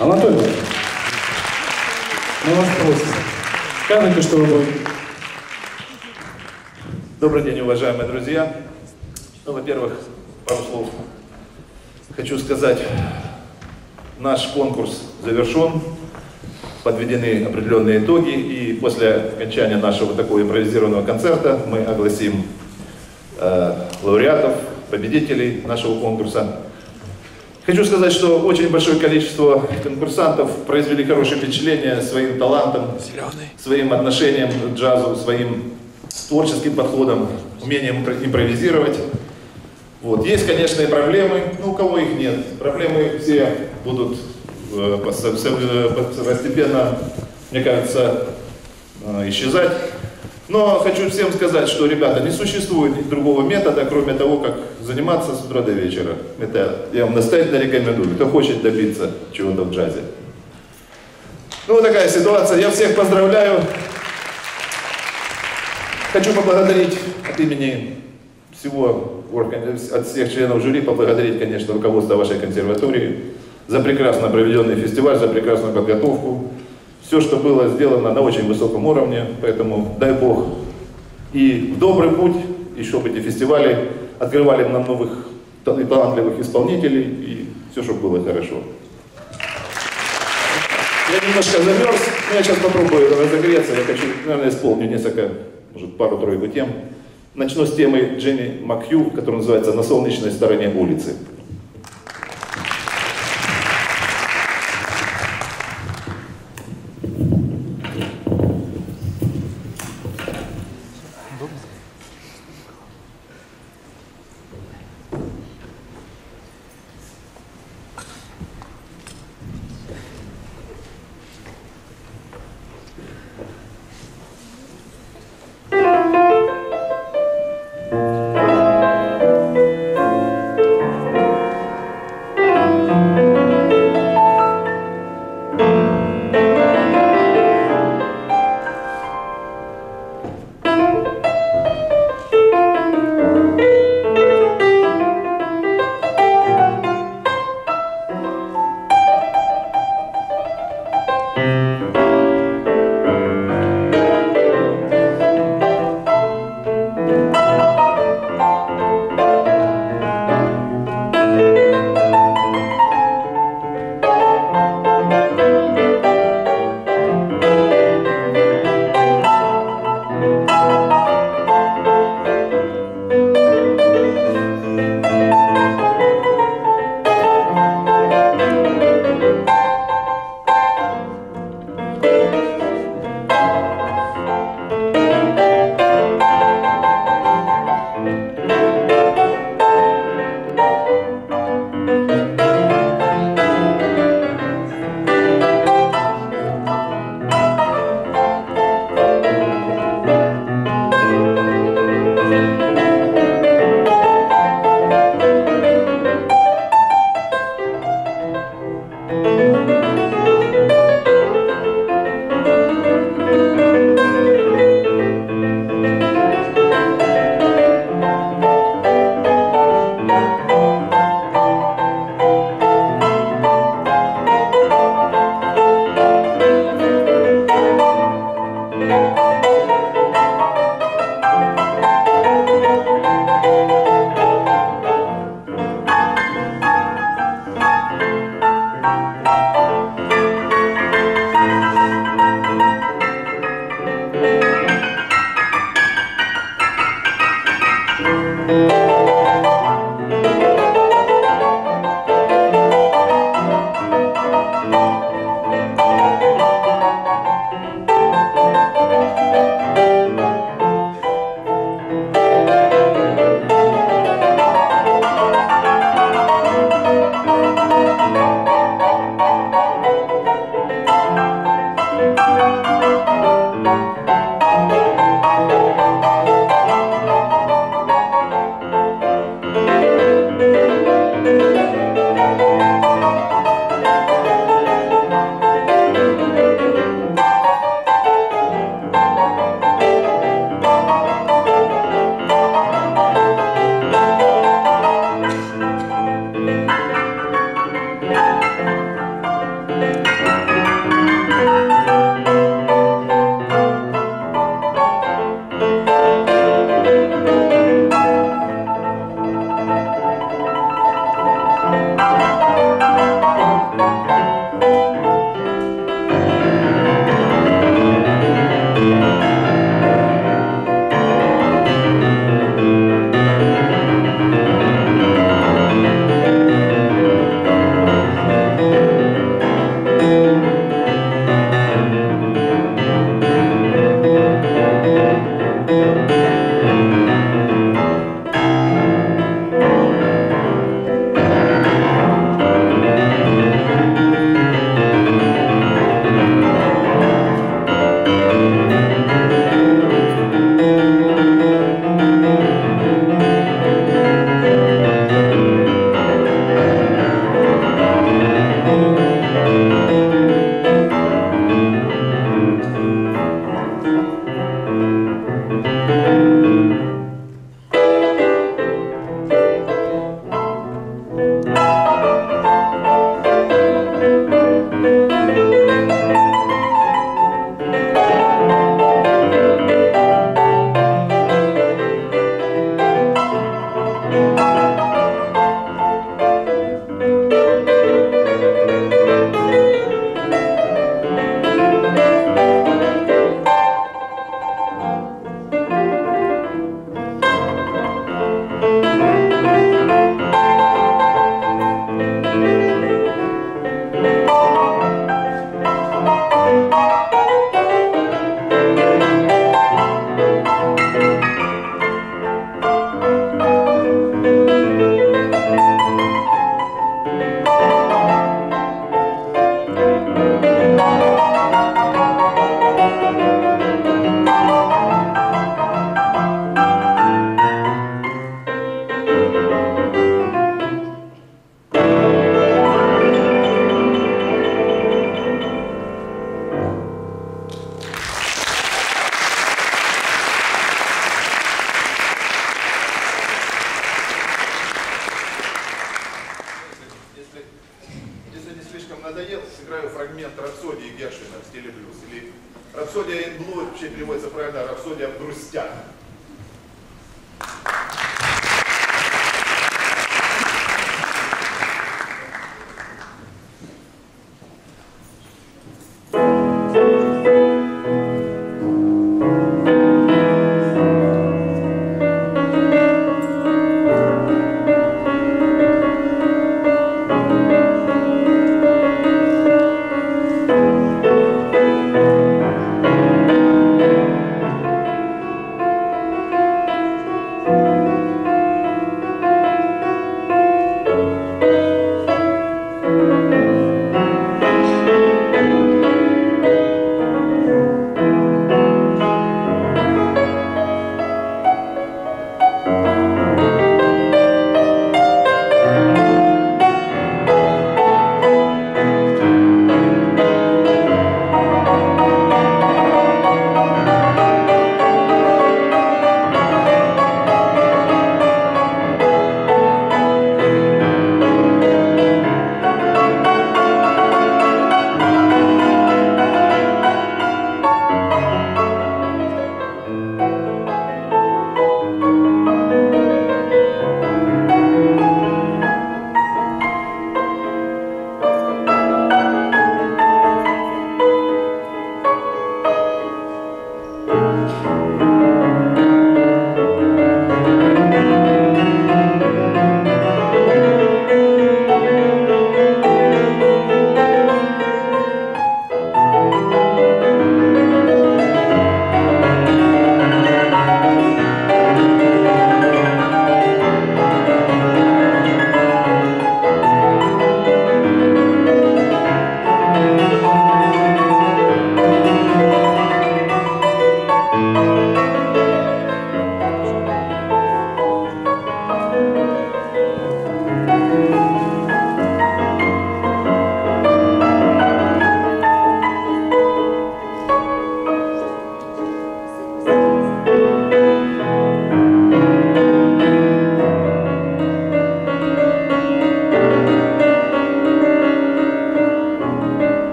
Анатолий, мы вас просим. Скажите, что вы будете. Добрый день, уважаемые друзья. Ну, во-первых, пару слов хочу сказать. Наш конкурс завершен, подведены определенные итоги, и после окончания нашего такого импровизированного концерта мы огласим э, лауреатов, победителей нашего конкурса. Хочу сказать, что очень большое количество конкурсантов произвели хорошее впечатление своим талантом, своим отношением к джазу, своим творческим подходом, умением импровизировать. Вот. Есть, конечно, и проблемы, но у кого их нет. Проблемы все будут э, постепенно, мне кажется, э, исчезать. Но хочу всем сказать, что, ребята, не существует другого метода, кроме того, как заниматься с утра до вечера. Это я вам настоятельно рекомендую, кто хочет добиться чего-то в джазе. Ну, вот такая ситуация. Я всех поздравляю. Хочу поблагодарить от имени всего, от всех членов жюри, поблагодарить, конечно, руководство вашей консерватории за прекрасно проведенный фестиваль, за прекрасную подготовку. Все, что было сделано на очень высоком уровне, поэтому дай Бог и в добрый путь, и чтобы эти фестивали открывали нам новых и талантливых исполнителей, и все, чтобы было хорошо. Я немножко замерз, но я сейчас попробую разогреться, я хочу, наверное, исполню несколько может, пару-тройку тем. Начну с темы Дженни Макью, которая называется «На солнечной стороне улицы».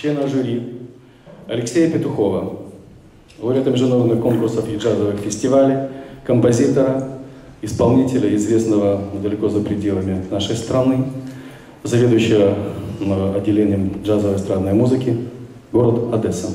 Члена жюри Алексея Петухова, лауреата международных конкурсов и джазовых фестивалей, композитора, исполнителя, известного далеко за пределами нашей страны, заведующего э, отделением джазовой эстрадной музыки, город Одесса.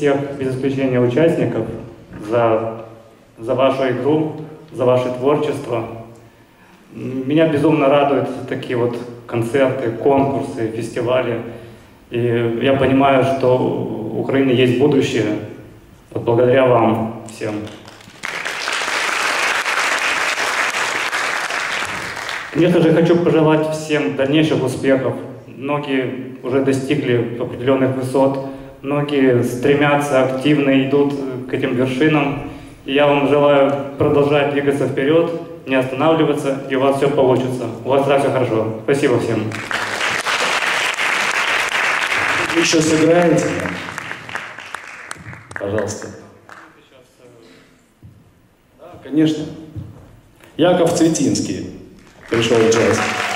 Всех, без исключения участников, за, за вашу игру, за ваше творчество. Меня безумно радуют такие вот концерты, конкурсы, фестивали. И я понимаю, что у Украины есть будущее. Вот благодаря вам всем. Конечно же, хочу пожелать всем дальнейших успехов. Многие уже достигли определенных высот, многие стремятся, активно идут к этим вершинам. И я вам желаю продолжать двигаться вперед, не останавливаться, и у вас все получится. У вас всегда все хорошо. Спасибо всем. Еще сыграете? Пожалуйста. Да, конечно. Яков Цветинский пришел в.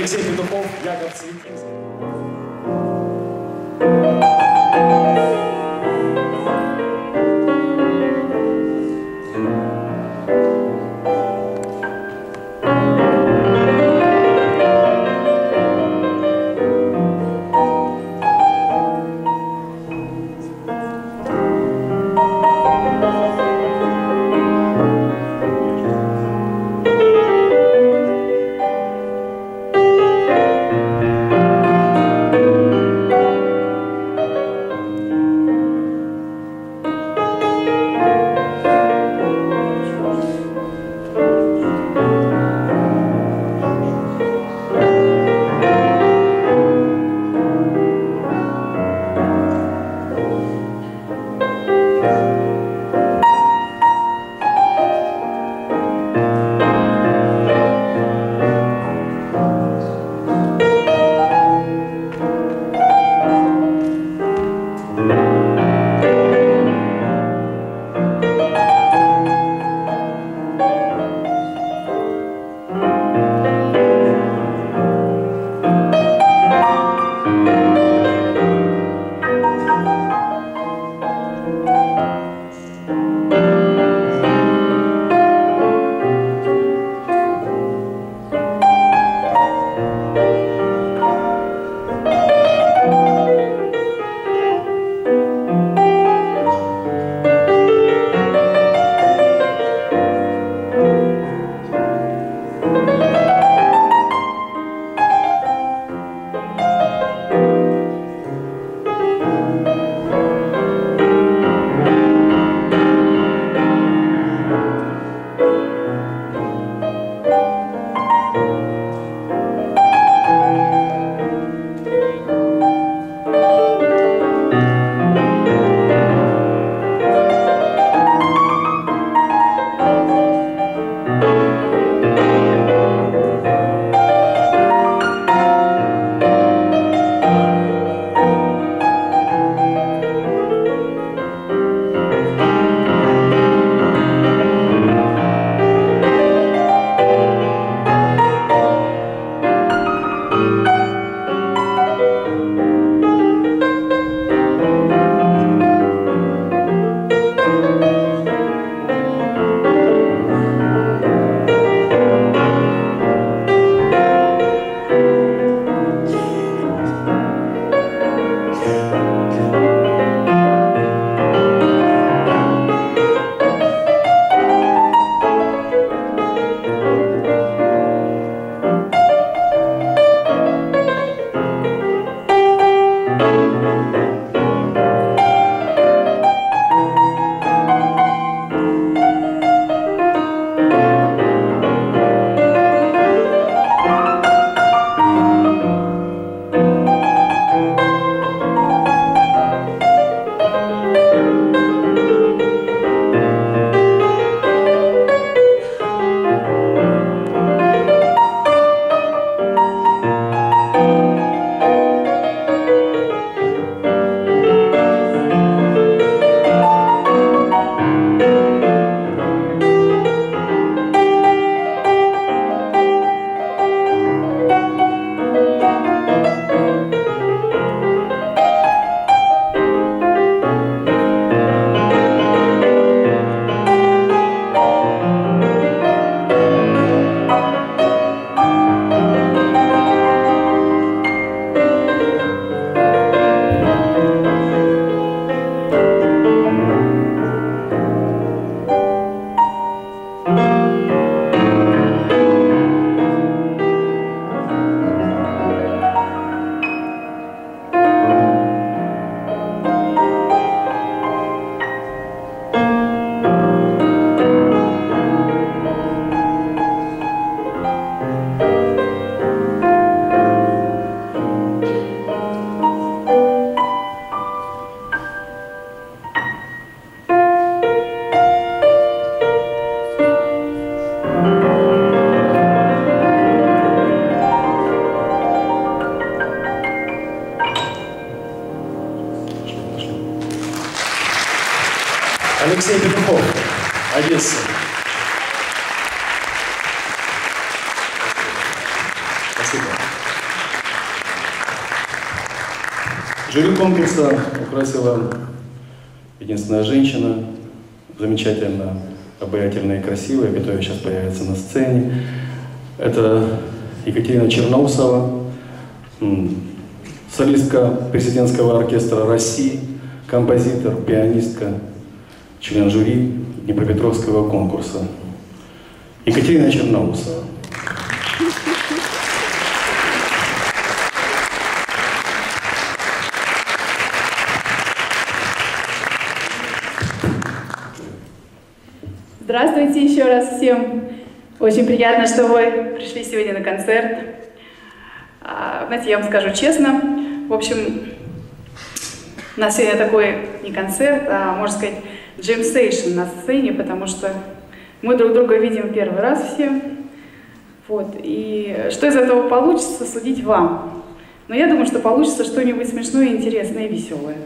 Алексей Петухов, Яков Цветинский. Конкурса украсила единственная женщина, замечательно обаятельная и красивая, которая сейчас появится на сцене. Это Екатерина Черноусова, солистка президентского оркестра России, композитор, пианистка, член жюри Днепропетровского конкурса. Екатерина Черноусова. Еще раз всем. Очень приятно, что вы пришли сегодня на концерт. А, знаете, я вам скажу честно, в общем, у нас сегодня такой не концерт, а, можно сказать, джем стейшн на сцене, потому что мы друг друга видим первый раз все. Вот. И что из этого получится, судить вам. Но я думаю, что получится что-нибудь смешное, интересное и веселое.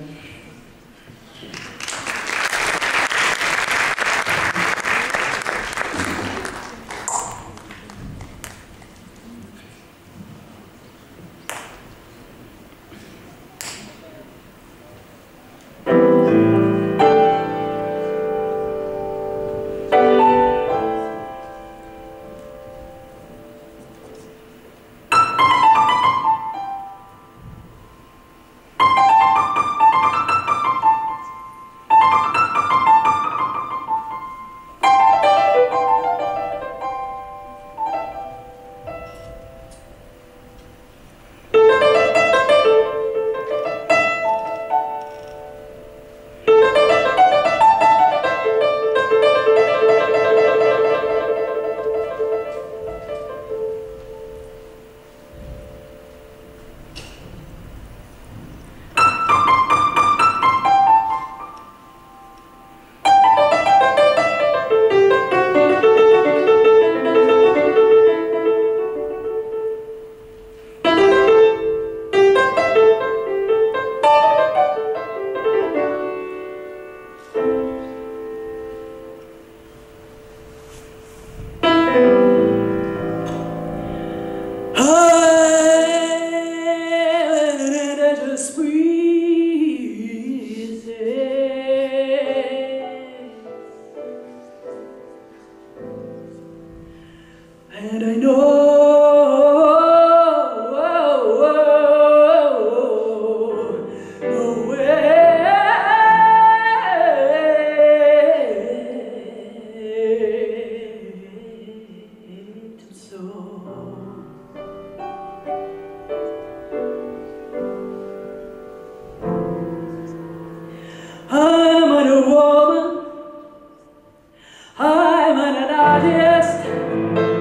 highest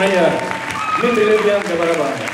prayer. Mimi Lilian Gabarabana.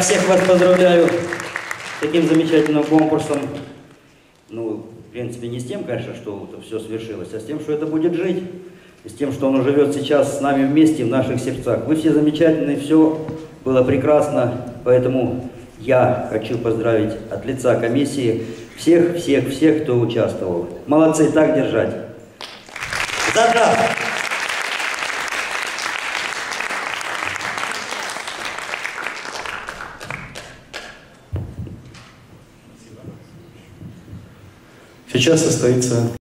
Всех вас поздравляю с таким замечательным конкурсом. Ну, в принципе, не с тем, конечно, что это все свершилось, а с тем, что это будет жить. И с тем, что оно живет сейчас с нами вместе в наших сердцах. Вы все замечательные, все было прекрасно, поэтому я хочу поздравить от лица комиссии всех, всех, всех, кто участвовал. Молодцы, так держать. За джаз! Сейчас состоится